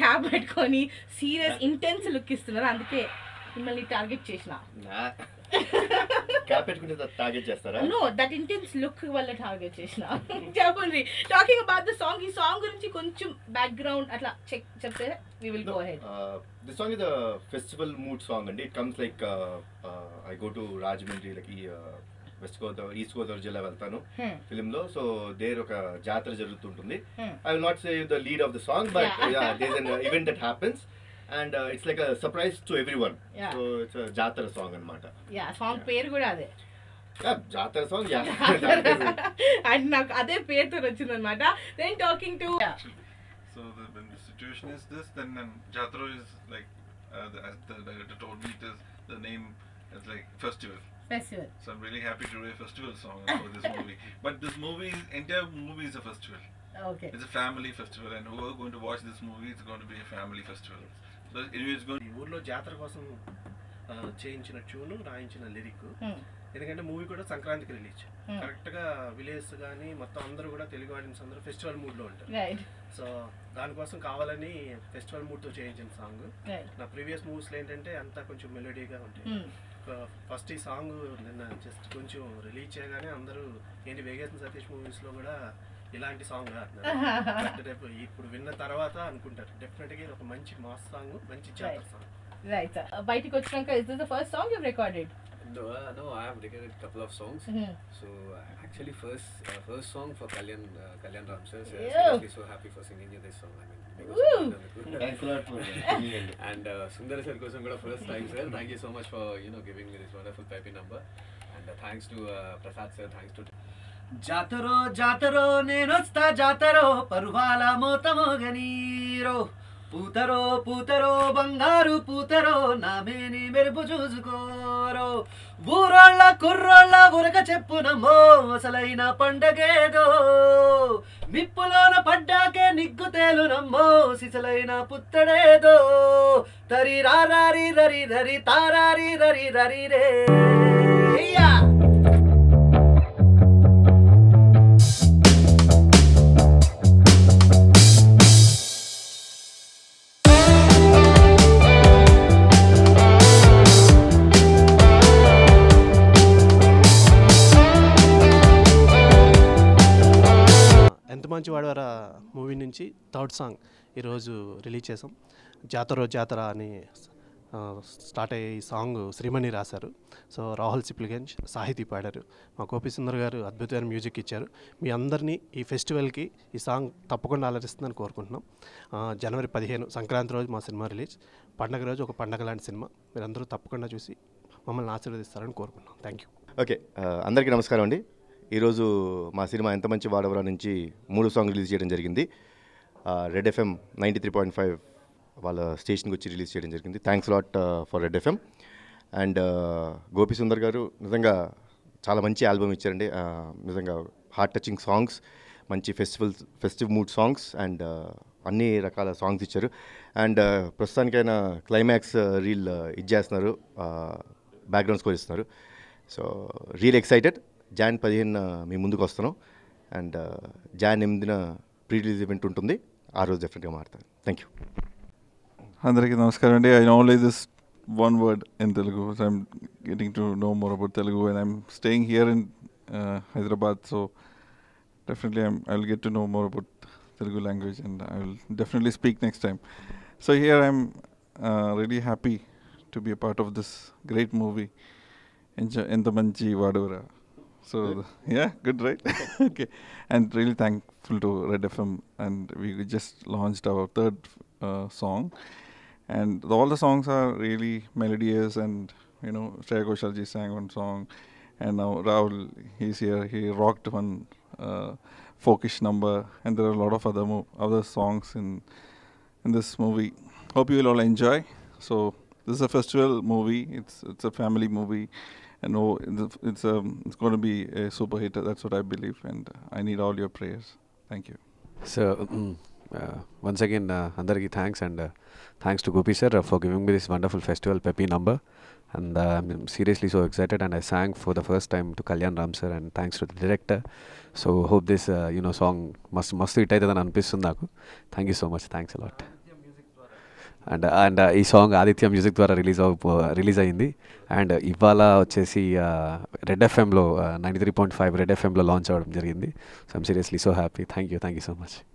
Cap పెట్టుకొని serious intense look ఇస్తున్నారు. అందుకే మిమ్మల్ని టార్గెట్ చేసిన. క్యాప్ పెట్టుకుంటే టార్గెట్ చేస్తారా? నో దట్ ఇంటెన్స్ లుక్ వల్ల టార్గెట్ చేసిన. చెప్పండి. టాకింగ్ అబౌట్ ద సాంగ్ ఈ సాంగ్ గురించి కొంచెం బ్యాక్గ్రౌండ్ అట్లా చెక్ చెప్తే we will go ahead this song is a festival mood song అండి. It comes like I go to Rajahmundry like ఈ వెస్ట్ గోదావరి ఈస్ట్ గోదావరి జిల్లా వెళ్తాను ఫిలిం లో సో దేర్ ఒక జాతర జరుగుతుంటుంది. I will not say the lead of the song but. There an event that happens and it's like surprise to everyone Yeah. So it's జాతర song అనమాట yeah song పేరు కూడా అదే. జాతర సాంగ్ అండ్ నాకు అదే పేరుతో వచ్చింది అనమాట then talking to So the, when the situation is this, then um, Jatro is like, uh, the, as the director told me, it is the name is like festival. Festival So I'm really happy to do a festival song for this movie. But this movie, entire movie is a festival. Okay It's a family festival, and whoever going to watch this movie, it's going to be a family festival. So anyway, it's going. ఊర్లో జాతర కోసం చేయించిన tune రాయించిన lyric ఎందుకంటే movie కూడా సంక్రాంతికి release Hmm. కరెక్ట్గా village కానీ మొత్తం అందరూ కూడా తెలుగు ఆడియన్స్ అందరూ ఫెస్టివల్ మూడ్లో ఉంటారు రైట్ సో దానికోసం కావాలని ఫెస్టివల్ మూడ్తో చేయించిన సాంగ్ నా ప్రీవియస్ మూవీస్లో ఏంటంటే అంతా కొంచెం మెలోడీగా ఉంటాయి ఫస్ట్ ఈ సాంగ్ నిన్న జస్ట్ కొంచెం రిలీజ్ చేయగానే అందరూ ఏంటి వేగేసిన సతీష్ మూవీస్లో కూడా ఇలాంటి సాంగ్ రేపు ఇప్పుడు విన్న తర్వాత అనుకుంటారు. డెఫినెట్గా ఇది ఒక మంచి మాస్ సాంగ్ మంచి జాతర Right. సాంగ్ రైట్ బయటికి వచ్చినాక is the first song you recorded No, uh, no, I have recorded a couple of songs. So uh, actually, first uh, first song for Kalyan uh, Kalyan Ram sir. So Yeah. seriously, so happy for singing you this song. I mean, because Woo. you've done it good. Thanks lot for And uh, Sundar sir కోసం కూడా first time sir. Thank you so much for you know giving me this wonderful peppy number. And uh, thanks to uh, Prasad sir. Thanks to జాతరో జాతరో నేనొస్తా జాతరో పరువాల మోతమోగనీరో పూతరో పూతరో బంగారు పూతరో నా మేని మెరుపు చూసుకోరో. ఊరోళ్ళ కుర్రోళ్ళ ఉరక చెప్పునమ్మో అసలైన పండగేదో. నిప్పులోన పడ్డాకే నిగ్గు తేలునమ్మో సిసలైన పుత్తడేదో. తరి రారీ రరి రరి తారారి రరి రరి రే. ఎంత మంచి వాడవారా మూవీ నుంచి? థర్డ్ సాంగ్ ఈరోజు రిలీజ్ చేసాం. జాతర జాతర అని స్టార్ట్ అయ్యే ఈ సాంగ్ శ్రీమణి రాశారు. సో రాహుల్ సిప్లిగంజ్ సాహితీ పాడారు. మా గోపి సుందర్ గారు అద్భుతమైన మ్యూజిక్ ఇచ్చారు. మీ అందరినీ ఈ ఫెస్టివల్కి ఈ సాంగ్ తప్పకుండా అలరిస్తుందని కోరుకుంటున్నాం. జనవరి పదిహేను సంక్రాంతి రోజు మా సినిమా రిలీజ్. పండగ రోజు ఒక పండగ లాంటి సినిమా. మీరందరూ తప్పకుండా చూసి మమ్మల్ని ఆశీర్వదిస్తారని కోరుకుంటున్నాం. Thank you. ఓకే అందరికీ నమస్కారం అండి. ఈరోజు మా సినిమా ఎంత మంచి వాడవరా నుంచి మూడు సాంగ్ రిలీజ్ చేయడం జరిగింది. Red FM ninety three point five వాళ్ళ స్టేషన్కి వచ్చి రిలీజ్ చేయడం జరిగింది. Thanks lot for Red FM and Gopi Sundar గారు నిజంగా చాలా మంచి ఆల్బమ్ ఇచ్చారండి. నిజంగా హార్ట్ టచింగ్ సాంగ్స్ మంచి festival festive mood songs and అన్ని రకాల సాంగ్స్ ఇచ్చారు. అండ్ uh, ప్రస్తుతానికైనా క్లైమాక్స్ రీల్ ఇచ్చేస్తున్నారు బ్యాక్గ్రౌండ్ స్కోర్ ఇస్తున్నారు. సో రీల్ ఎక్సైటెడ్ జాన్ పదిహేను మీ ముందుకు వస్తున్నాం. అండ్ uh, జాన్ ఎనిమిదిన ప్రీ రిలీజ్ ఈవెంట్ ఉంటుంది. ఆ రోజు డెఫినెట్గా మారుతాను థ్యాంక్ యూ అందరికీ నమస్కారం అండి. I know this one word in Telugu so I'm getting to know more about Telugu and I'm staying here in Hyderabad so definitely I'm I will get to know more about Telugu language and I will definitely speak next time so here I'm really happy to be a part of this great movie Entha Manchi Vaadavaraa So yeah, good, right? okay, and really thankful to Red FM, and we just launched our third uh, song, and all the songs are really melodious, and you know, Shreya Ghoshal sang one song, and now Rahul, he's here, he rocked one uh, folkish number, and there are a lot of other mo- other songs in in this movie. Hope you will all enjoy. So this is a festival movie. It's it's a family movie, and oh, it's it's, um, it's going to be a super hit. That's what I believe, and I need all your prayers. Thank you. So, mm, uh, once again, uh, Andarki thanks and uh, thanks to Gopi sir uh, for giving me this wonderful festival peppy number. And uh, I'm seriously so excited, and I sang for the first time to Kalyan Ram sir, and thanks to the director. So hope this uh, you know song must must hit అవుతుందని అనిపిస్తుంది నాకు thank you so much thanks a lot And and ఈ song Aditya music ద్వారా release అవ release అయింది and ఇవాళ వచ్చేసి red ఎఫ్ఎంలో ninety three point five Red ఎఫ్ఎంలో launch అవ్వడం జరిగింది. So I'm seriously so happy thank you thank you so much